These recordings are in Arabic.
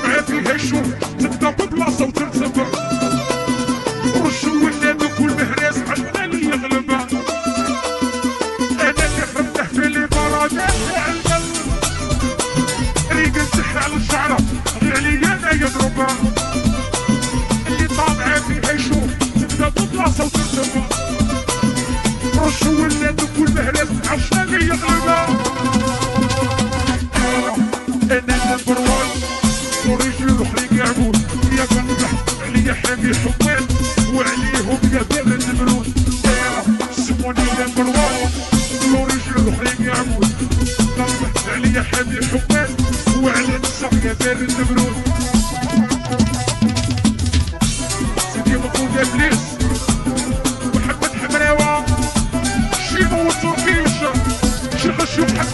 فيها شوف تبدا ببلاصه وترتب رشوا ولادو كل مهراس عشنا لي يغلب أنا حبه في اللي برادات ريق نسح على الشعره غالي أنا يضرب اللي طالعه فيها يشوف تبدا ببلاصه وترتب رشوا ولادو كل مهراس عشنا لي يغلب ورجلي الاخرين يعبون يا بنبح عليا حامي حمال وعليهم يا باب النمرود سموني نمبر وان ورجلي الاخرين يعبون بنبح عليا حامي حمال وعلى النساء يا باب النمرود سيدي مقود إبليس. محمد حمراوة. شيمو وتركيش شيخ الشيخ حمادي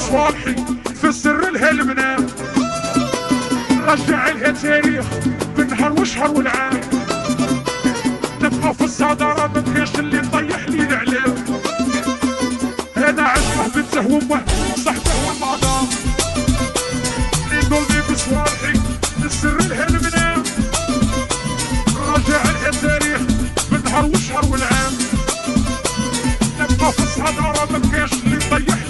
صباحي في السر لها المنام رجع لها تاريخ بالنهار وشهر والعام. نبقى في الصدارة ما كاش اللي طيح لي الإعلام. أنا عشت بنته وأمه صحبه والمعظم في قلبي بصوالحي السر لها المنام رجع لها التاريخ بالنهار وشهر والعام. نبقى في الصدارة ما كاش اللي لي